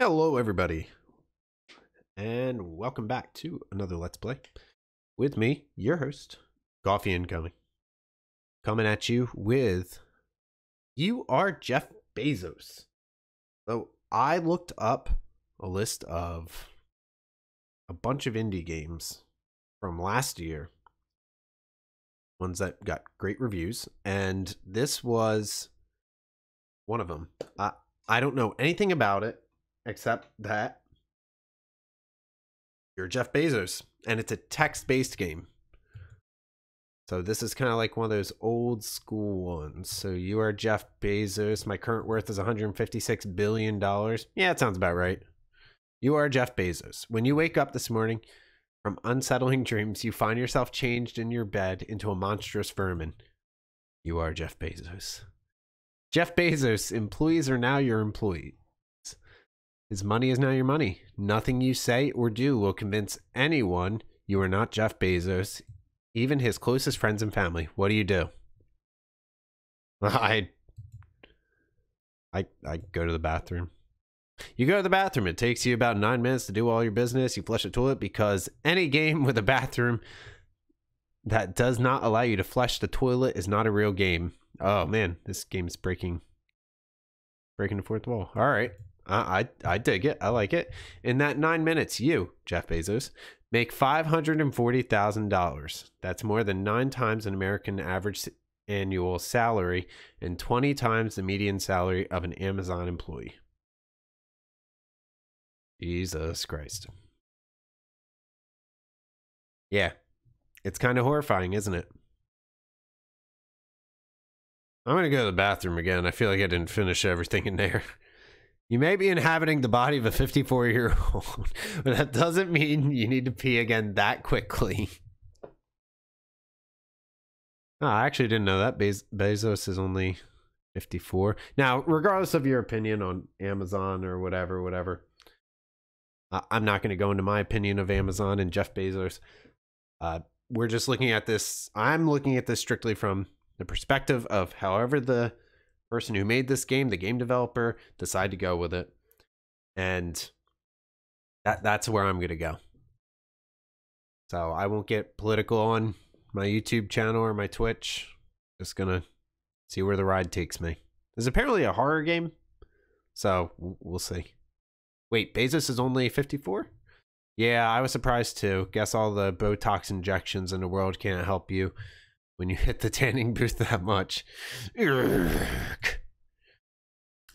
Hello, everybody, and welcome back to another Let's Play with me, your host, Coffee Incoming, coming at you with You Are Jeff Bezos. So, I looked up a list of a bunch of indie games from last year, ones that got great reviews, and this was one of them. I, I don't know anything about it except that you're Jeff Bezos and it's a text based game. So this is kind of like one of those old school ones. So you are Jeff Bezos. My current worth is 156 billion dollars. Yeah, it sounds about right. You are Jeff Bezos. When you wake up this morning from unsettling dreams, you find yourself changed in your bed into a monstrous vermin. You are Jeff Bezos. Jeff Bezos, employees are now your employees. His money is now your money. Nothing you say or do will convince anyone you are not Jeff Bezos, even his closest friends and family. What do you do? I I I go to the bathroom. You go to the bathroom. It takes you about nine minutes to do all your business. You flush the toilet because any game with a bathroom that does not allow you to flush the toilet is not a real game. Oh man, this game is breaking breaking the fourth wall. All right. I, I I dig it. I like it. In that nine minutes, you, Jeff Bezos, make five hundred and forty thousand dollars. That's more than nine times an American average annual salary and twenty times the median salary of an Amazon employee. Jesus Christ. Yeah, it's kind of horrifying, isn't it? I'm gonna go to the bathroom again. I feel like I didn't finish everything in there. You may be inhabiting the body of a 54 year old, but that doesn't mean you need to pee again that quickly. Oh, I actually didn't know that Bez- Bezos is only 54. Now, regardless of your opinion on Amazon or whatever, whatever, uh, I'm not going to go into my opinion of Amazon and Jeff Bezos. Uh, we're just looking at this. I'm looking at this strictly from the perspective of however the person who made this game, the game developer, decide to go with it. And that that's where I'm to go. So I won't get political on my YouTube channel or my Twitch. Just to see where the ride takes me. There's apparently a horror game. So we'll see. Wait, Bezos is only 54? Yeah, I was surprised too. Guess all the Botox injections in the world can't help you when you hit the tanning booth that much.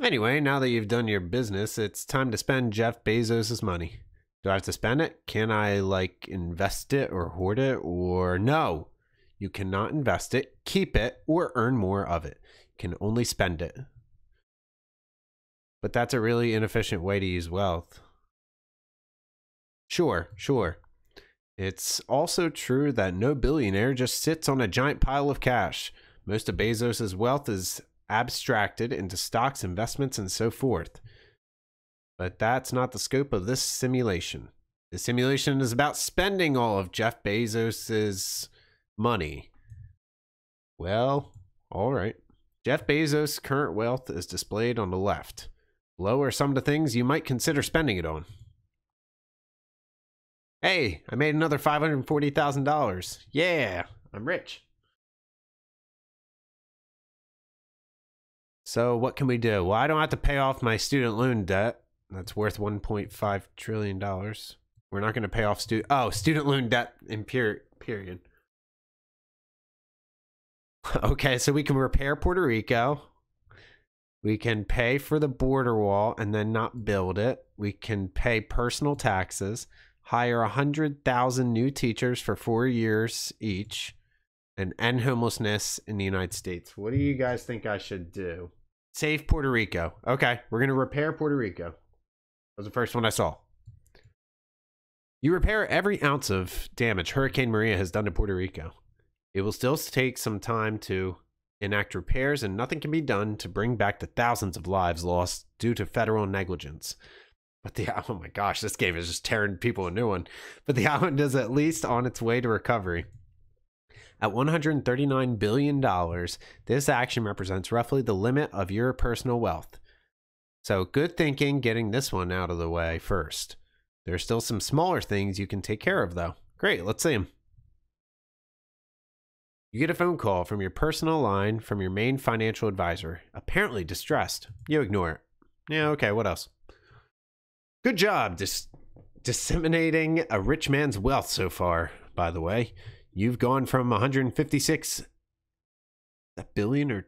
Anyway, now that you've done your business, it's time to spend Jeff Bezos' money. Do I have to spend it? Can I, like, invest it or hoard it? Or no, you cannot invest it, keep it, or earn more of it. You can only spend it. But that's a really inefficient way to use wealth. Sure, sure. It's also true that no billionaire just sits on a giant pile of cash. Most of Bezos' wealth is abstracted into stocks, investments, and so forth. But that's not the scope of this simulation. The simulation is about spending all of Jeff Bezos' money. Well, all right. Jeff Bezos' current wealth is displayed on the left. Below are some of the things you might consider spending it on. Hey, I made another $540,000. Yeah, I'm rich. So, what can we do? Well, I don't have to pay off my student loan debt. That's worth $1.5 trillion. We're not going to pay off student Oh, student loan debt in per- period. okay, so we can repair Puerto Rico. We can pay for the border wall and then not build it. We can pay personal taxes hire 100,000 new teachers for four years each, and end homelessness in the United States. What do you guys think I should do? Save Puerto Rico. Okay, we're going to repair Puerto Rico. That was the first one I saw. You repair every ounce of damage Hurricane Maria has done to Puerto Rico. It will still take some time to enact repairs, and nothing can be done to bring back the thousands of lives lost due to federal negligence. But the oh my gosh, this game is just tearing people a new one. But the island is at least on its way to recovery. At $139 billion, this action represents roughly the limit of your personal wealth. So good thinking getting this one out of the way first. There's still some smaller things you can take care of, though. Great, let's see them. You get a phone call from your personal line from your main financial advisor, apparently distressed. You ignore it. Yeah, okay, what else? Good job dis- disseminating a rich man's wealth so far, by the way. You've gone from 156 a billion or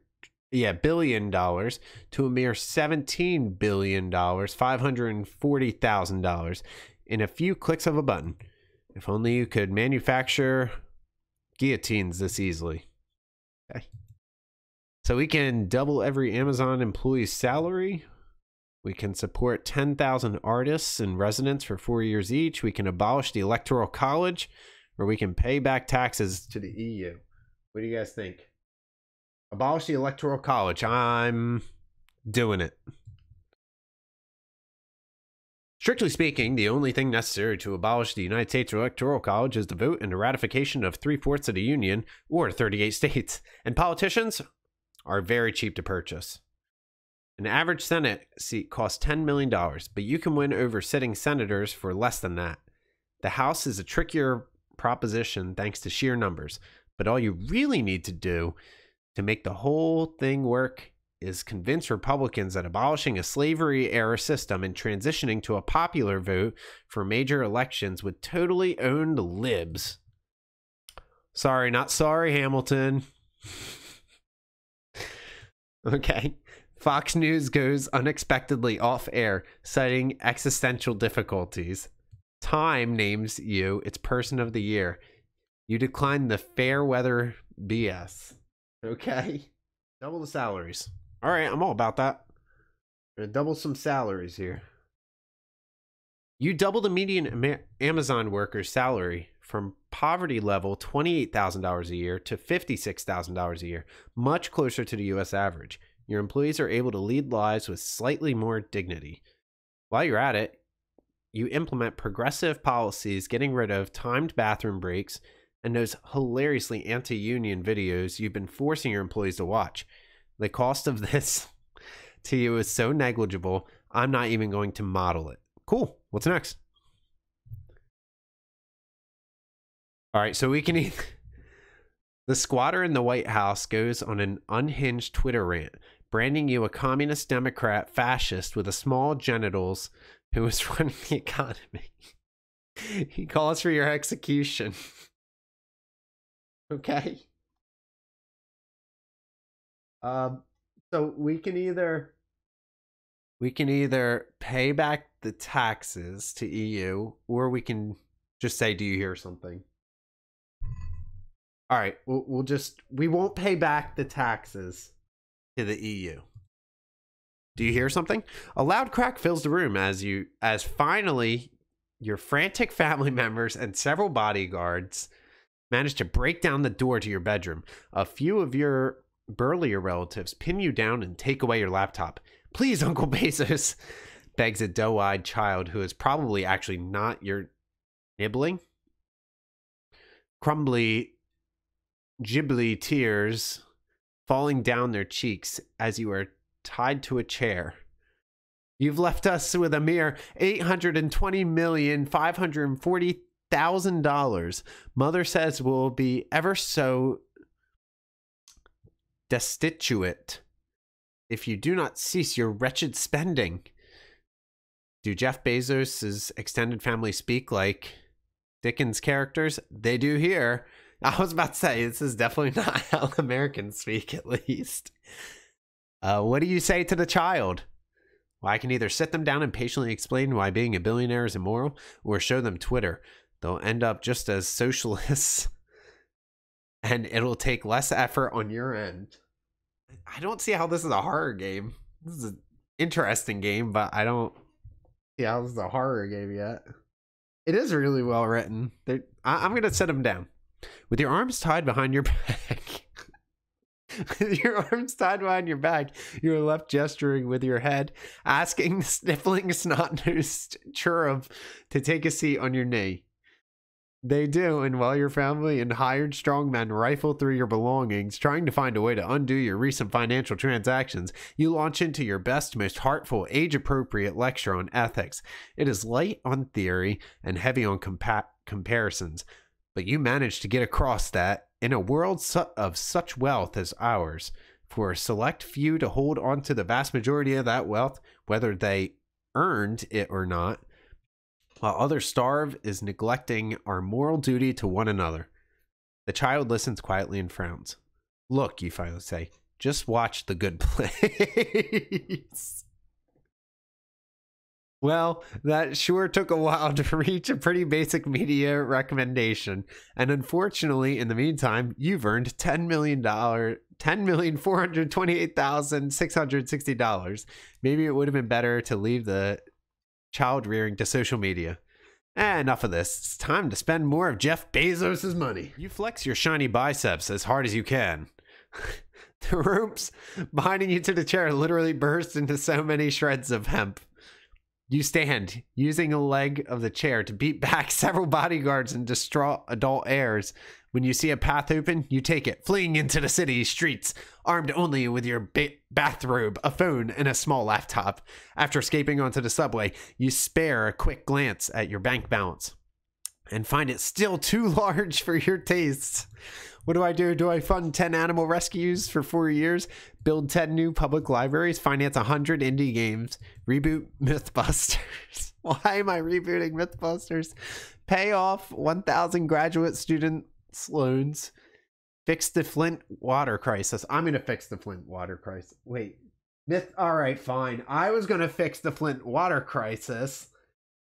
yeah, billion dollars to a mere 17 billion dollars, $540,000 in a few clicks of a button. If only you could manufacture guillotines this easily. Okay. So we can double every Amazon employee's salary. We can support 10,000 artists and residents for four years each. We can abolish the Electoral College, or we can pay back taxes to the EU. What do you guys think? Abolish the Electoral College. I'm doing it. Strictly speaking, the only thing necessary to abolish the United States Electoral College is the vote and the ratification of three fourths of the Union or 38 states. And politicians are very cheap to purchase. An average Senate seat costs $10 million, but you can win over sitting senators for less than that. The House is a trickier proposition thanks to sheer numbers, but all you really need to do to make the whole thing work is convince Republicans that abolishing a slavery era system and transitioning to a popular vote for major elections would totally own the libs. Sorry, not sorry, Hamilton. okay. Fox News goes unexpectedly off air, citing existential difficulties. Time names you its person of the year. You decline the fair weather BS. Okay. Double the salaries. All right, I'm all about that. Double some salaries here. You double the median Amazon worker's salary from poverty level $28,000 a year to $56,000 a year, much closer to the US average. Your employees are able to lead lives with slightly more dignity. While you're at it, you implement progressive policies getting rid of timed bathroom breaks and those hilariously anti union videos you've been forcing your employees to watch. The cost of this to you is so negligible, I'm not even going to model it. Cool. What's next? All right, so we can eat. The squatter in the White House goes on an unhinged Twitter rant, branding you a communist Democrat fascist with a small genitals who is running the economy. he calls for your execution. okay. Um, so we can either we can either pay back the taxes to EU or we can just say, "Do you hear something?" All right, we'll, we'll just we won't pay back the taxes to the EU. Do you hear something? A loud crack fills the room as you as finally your frantic family members and several bodyguards manage to break down the door to your bedroom. A few of your burlier relatives pin you down and take away your laptop. Please, Uncle Bezos, begs a doe eyed child who is probably actually not your nibbling. Crumbly, ghibli tears falling down their cheeks as you are tied to a chair. You've left us with a mere eight hundred and twenty million five hundred and forty thousand dollars. Mother says we'll be ever so destitute if you do not cease your wretched spending. Do Jeff Bezos' extended family speak like Dickens characters? They do here. I was about to say, this is definitely not how Americans speak, at least. Uh, what do you say to the child? Well, I can either sit them down and patiently explain why being a billionaire is immoral, or show them Twitter. They'll end up just as socialists and it'll take less effort on your end. I don't see how this is a horror game. This is an interesting game, but I don't see how this is a horror game yet. It is really well written. I, I'm going to set them down. With your arms tied behind your back. with your arms tied behind your back, you are left gesturing with your head, asking the sniffling snot-nosed cherub to take a seat on your knee. they do, and while your family and hired strongmen rifle through your belongings, trying to find a way to undo your recent financial transactions, you launch into your best, most heartful, age appropriate lecture on ethics. It is light on theory and heavy on compa- comparisons, but you managed to get across that in a world su- of such wealth as ours, for a select few to hold on to the vast majority of that wealth, whether they earned it or not, while others starve, is neglecting our moral duty to one another. The child listens quietly and frowns. Look, you finally say, just watch the good place. Well, that sure took a while to reach a pretty basic media recommendation. And unfortunately, in the meantime, you've earned $10 million. $10,428,660. Maybe it would have been better to leave the child rearing to social media. Eh, enough of this. It's time to spend more of Jeff Bezos' money. You flex your shiny biceps as hard as you can. the ropes binding you to the chair literally burst into so many shreds of hemp. You stand, using a leg of the chair to beat back several bodyguards and distraught adult heirs when you see a path open, you take it, fleeing into the city streets, armed only with your ba- bathrobe, a phone, and a small laptop. After escaping onto the subway, you spare a quick glance at your bank balance and find it still too large for your tastes. What do I do? Do I fund 10 animal rescues for four years, build 10 new public libraries, finance 100 indie games, reboot Mythbusters? Why am I rebooting Mythbusters? Pay off 1,000 graduate student loans. Fix the Flint water crisis. I'm gonna fix the Flint water crisis. Wait, myth. All right, fine. I was gonna fix the Flint water crisis,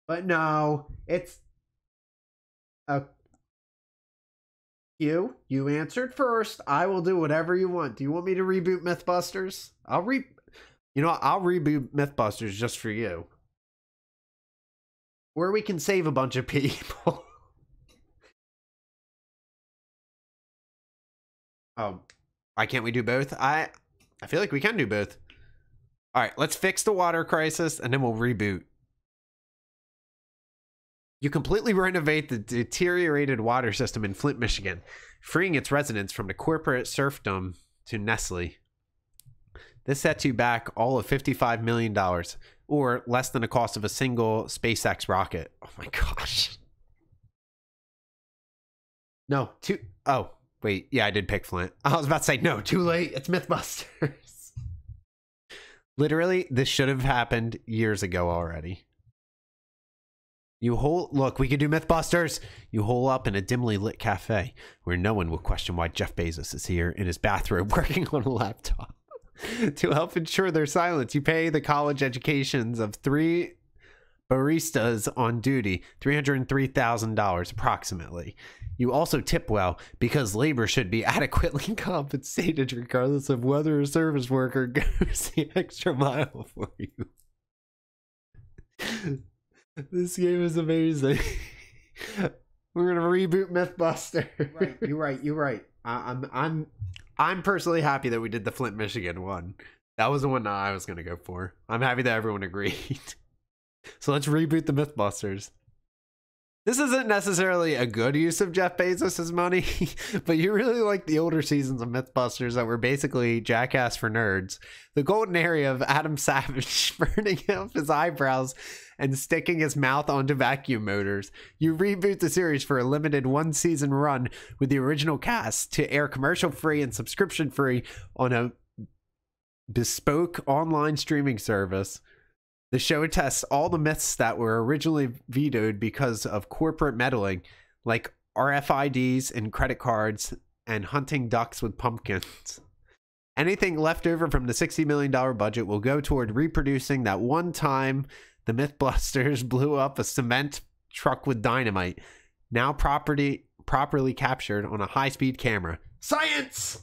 but no, it's a you. You answered first. I will do whatever you want. Do you want me to reboot MythBusters? I'll re. You know, I'll reboot MythBusters just for you. Where we can save a bunch of people. Oh, why can't we do both? I I feel like we can do both. All right, let's fix the water crisis and then we'll reboot. You completely renovate the deteriorated water system in Flint, Michigan, freeing its residents from the corporate serfdom to Nestle. This sets you back all of $55 million, or less than the cost of a single SpaceX rocket. Oh my gosh. No, two. Oh, Wait, yeah, I did pick Flint. I was about to say, no, too late. It's Mythbusters. Literally, this should have happened years ago already. You hole look, we could do Mythbusters. You hole up in a dimly lit cafe where no one will question why Jeff Bezos is here in his bathrobe working on a laptop. to help ensure their silence, you pay the college educations of three baristas on duty, $303,000 approximately. You also tip well because labor should be adequately compensated regardless of whether a service worker goes the extra mile for you. this game is amazing. We're gonna reboot MythBuster. you're right. You're right. I, I'm I'm I'm personally happy that we did the Flint, Michigan one. That was the one I was gonna go for. I'm happy that everyone agreed. so let's reboot the MythBusters this isn't necessarily a good use of Jeff Bezos' money, but you really like the older seasons of Mythbusters that were basically jackass for nerds. The golden area of Adam Savage burning off his eyebrows and sticking his mouth onto vacuum motors. You reboot the series for a limited one season run with the original cast to air commercial free and subscription free on a bespoke online streaming service. The show tests all the myths that were originally vetoed because of corporate meddling, like RFIDs and credit cards and hunting ducks with pumpkins. Anything left over from the $60 million budget will go toward reproducing that one time the Mythbusters blew up a cement truck with dynamite, now property properly captured on a high-speed camera. Science!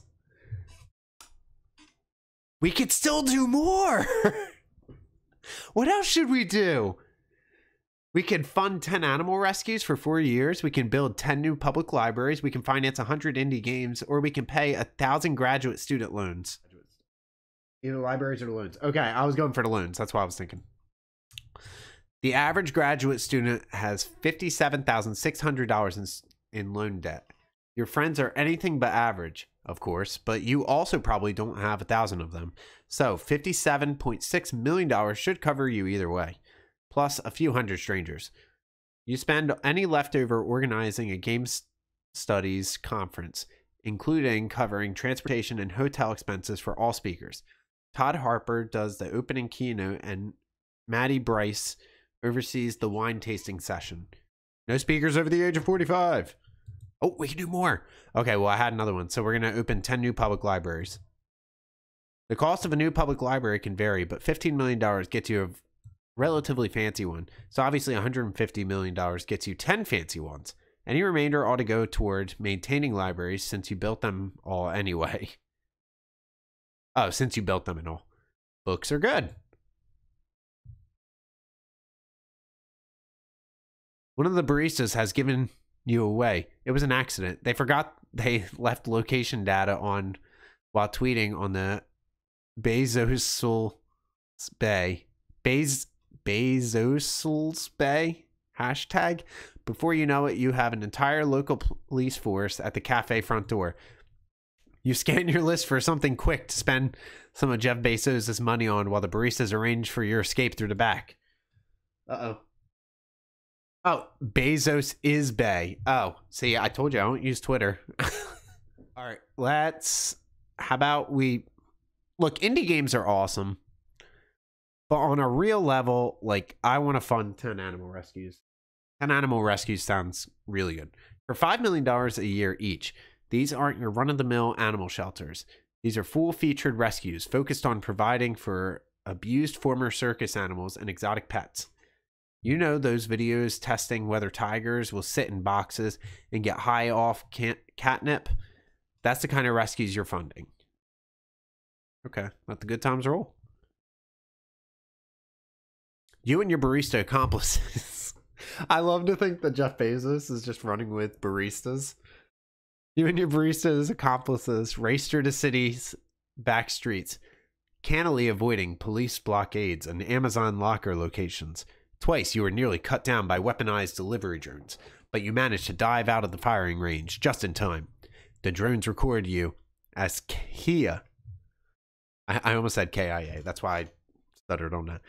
We could still do more! What else should we do? We can fund 10 animal rescues for four years. We can build 10 new public libraries. We can finance 100 indie games, or we can pay a thousand graduate student loans. Either libraries or loans. Okay, I was going for the loans. That's what I was thinking. The average graduate student has $57,600 in, in loan debt. Your friends are anything but average, of course, but you also probably don't have a thousand of them. So $57.6 million should cover you either way, plus a few hundred strangers. You spend any leftover organizing a game studies conference, including covering transportation and hotel expenses for all speakers. Todd Harper does the opening keynote, and Mattie Brice oversees the wine tasting session. No speakers over the age of 45. Oh, we can do more. Okay, well, I had another one. So we're going to open 10 new public libraries. The cost of a new public library can vary, but $15 million gets you a relatively fancy one. So obviously, $150 million gets you 10 fancy ones. Any remainder ought to go toward maintaining libraries since you built them all anyway. Oh, since you built them and all. Books are good. One of the baristas has given you away. It was an accident. They forgot they left location data on while tweeting on the Bezos Bay. Bez Bezos Bay hashtag. Before you know it, you have an entire local police force at the cafe front door. You scan your list for something quick to spend some of Jeff Bezos' money on while the baristas arrange for your escape through the back. Uh oh. Oh, Bezos is Bay. Oh, see, I told you I don't use Twitter. All right, let's. How about we look? Indie games are awesome, but on a real level, like I want to fund ten animal rescues. Ten animal rescues sounds really good for five million dollars a year each. These aren't your run-of-the-mill animal shelters. These are full-featured rescues focused on providing for abused former circus animals and exotic pets. You know those videos testing whether tigers will sit in boxes and get high off catnip? That's the kind of rescues you're funding. Okay, let the good times roll. You and your barista accomplices. I love to think that Jeff Bezos is just running with baristas. You and your baristas accomplices raced through the city's back streets, cannily avoiding police blockades and Amazon locker locations. Twice you were nearly cut down by weaponized delivery drones, but you managed to dive out of the firing range just in time. The drones record you as Kia. I, I almost said KIA. That's why I stuttered on that.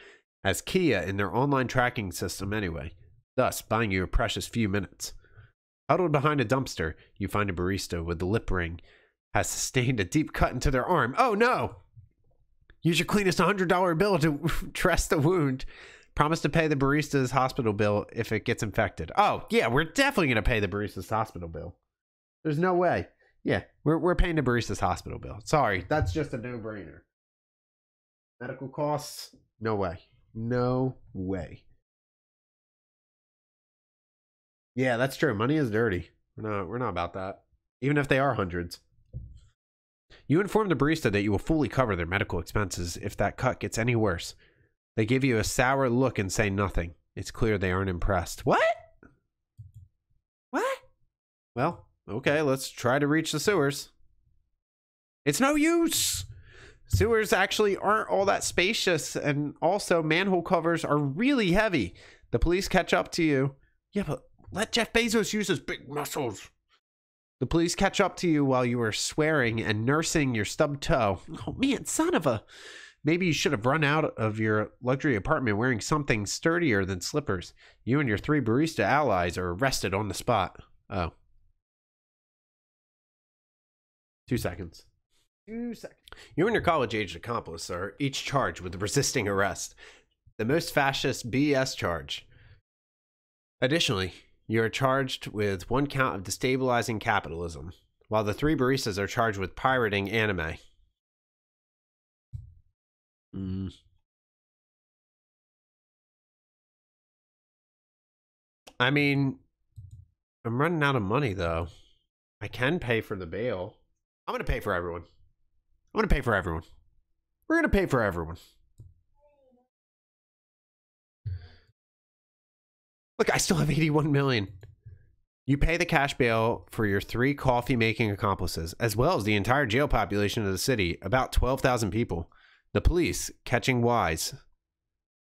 As Kia in their online tracking system, anyway, thus buying you a precious few minutes. Huddled behind a dumpster, you find a barista with the lip ring has sustained a deep cut into their arm. Oh no! Use your cleanest $100 bill to dress the wound. Promise to pay the barista's hospital bill if it gets infected. Oh, yeah, we're definitely going to pay the barista's hospital bill. There's no way. Yeah, we're, we're paying the barista's hospital bill. Sorry, that's just a no brainer. Medical costs? No way. No way. Yeah, that's true. Money is dirty. We're not we're not about that. Even if they are hundreds. You inform the barista that you will fully cover their medical expenses if that cut gets any worse. They give you a sour look and say nothing. It's clear they aren't impressed. What? What? Well, okay, let's try to reach the sewers. It's no use. Sewers actually aren't all that spacious, and also manhole covers are really heavy. The police catch up to you. Yeah, but let Jeff Bezos use his big muscles. The police catch up to you while you are swearing and nursing your stubbed toe. Oh man, son of a. Maybe you should have run out of your luxury apartment wearing something sturdier than slippers. You and your three barista allies are arrested on the spot. Oh. Two seconds. Two seconds. You and your college aged accomplice are each charged with resisting arrest, the most fascist BS charge. Additionally, you are charged with one count of destabilizing capitalism, while the three baristas are charged with pirating anime. Mm. I mean, I'm running out of money though. I can pay for the bail. I'm to pay for everyone. I'm to pay for everyone. We're to pay for everyone. Look, I still have 81 million. You pay the cash bail for your three coffee making accomplices, as well as the entire jail population of the city, about 12,000 people. The police, catching wise,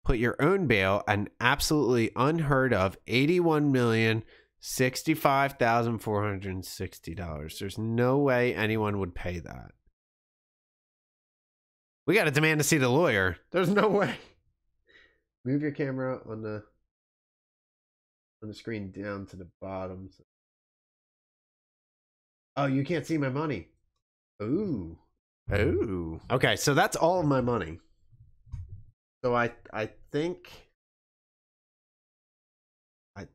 put your own bail an absolutely unheard of eighty-one million sixty-five thousand four hundred and sixty dollars. There's no way anyone would pay that. We got to demand to see the lawyer. There's no way. Move your camera on the on the screen down to the bottom. Oh, you can't see my money. Ooh. Ooh. Okay, so that's all of my money. So I I think I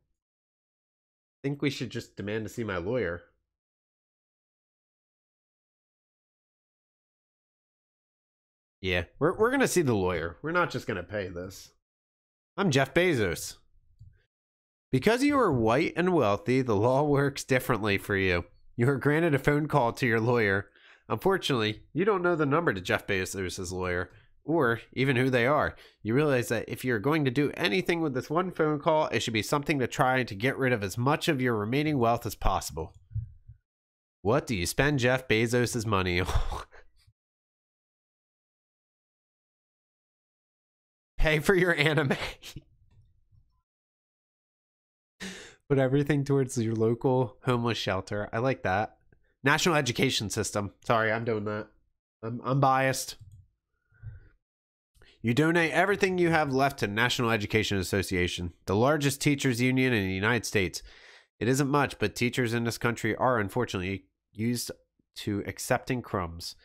think we should just demand to see my lawyer. Yeah, we're we're gonna see the lawyer. We're not just gonna pay this. I'm Jeff Bezos. Because you are white and wealthy, the law works differently for you. You are granted a phone call to your lawyer. Unfortunately, you don't know the number to Jeff Bezos' lawyer, or even who they are. You realize that if you're going to do anything with this one phone call, it should be something to try to get rid of as much of your remaining wealth as possible. What do you spend Jeff Bezos' money on? Pay for your anime. Put everything towards your local homeless shelter. I like that. National education system. Sorry, I'm doing that. I'm, I'm biased. You donate everything you have left to National Education Association, the largest teachers union in the United States. It isn't much, but teachers in this country are unfortunately used to accepting crumbs.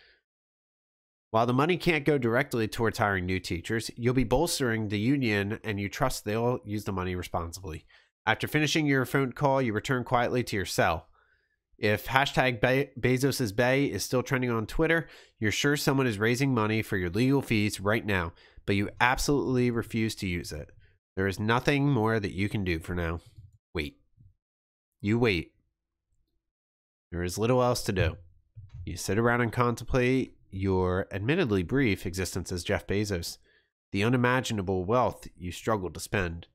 While the money can't go directly towards hiring new teachers, you'll be bolstering the union and you trust they'll use the money responsibly. After finishing your phone call, you return quietly to your cell. If hashtag Be- Bezos' Bay is still trending on Twitter, you're sure someone is raising money for your legal fees right now, but you absolutely refuse to use it. There is nothing more that you can do for now. Wait. You wait. There is little else to do. You sit around and contemplate your admittedly brief existence as Jeff Bezos, the unimaginable wealth you struggle to spend,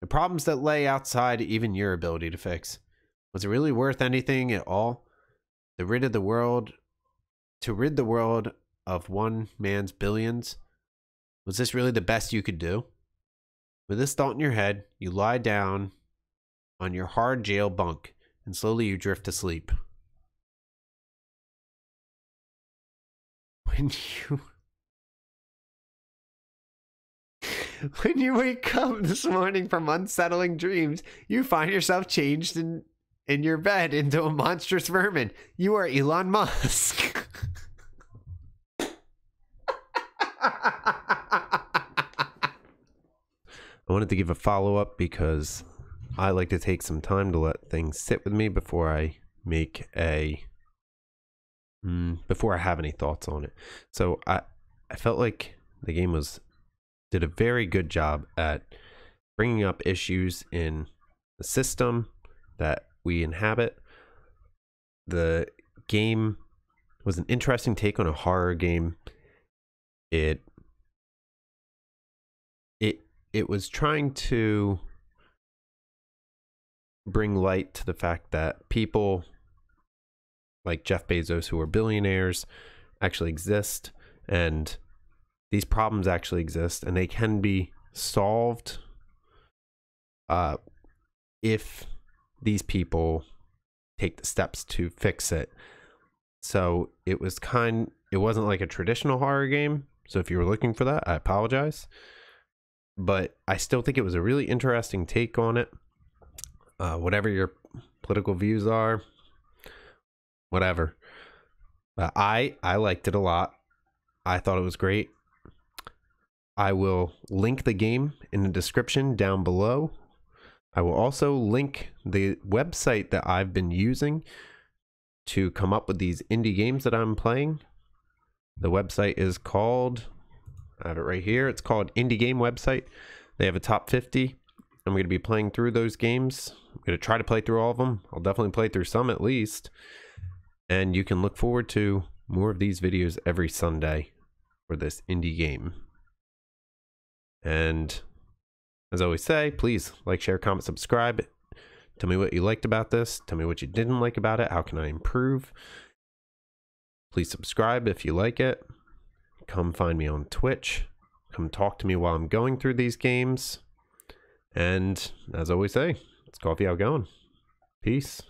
the problems that lay outside even your ability to fix. Was it really worth anything at all? To rid of the world to rid the world of one man's billions? Was this really the best you could do? With this thought in your head, you lie down on your hard jail bunk and slowly you drift to sleep. When you when you wake up this morning from unsettling dreams, you find yourself changed in in your bed into a monstrous vermin. You are Elon Musk. I wanted to give a follow up because I like to take some time to let things sit with me before I make a mm, before I have any thoughts on it. So I I felt like the game was did a very good job at bringing up issues in the system that we inhabit. The game was an interesting take on a horror game. It it it was trying to bring light to the fact that people like Jeff Bezos who are billionaires actually exist and these problems actually exist and they can be solved uh, if these people take the steps to fix it. So it was kind it wasn't like a traditional horror game. So if you were looking for that, I apologize. But I still think it was a really interesting take on it. Uh, whatever your political views are, whatever. Uh, I I liked it a lot. I thought it was great. I will link the game in the description down below. I will also link the website that I've been using to come up with these indie games that I'm playing. The website is called, I have it right here. It's called Indie Game Website. They have a top 50. I'm going to be playing through those games. I'm going to try to play through all of them. I'll definitely play through some at least. And you can look forward to more of these videos every Sunday for this indie game. And as always say, please like, share, comment, subscribe. Tell me what you liked about this. Tell me what you didn't like about it. How can I improve? Please subscribe if you like it. Come find me on Twitch. Come talk to me while I'm going through these games. And as always say, it's coffee out going. Peace.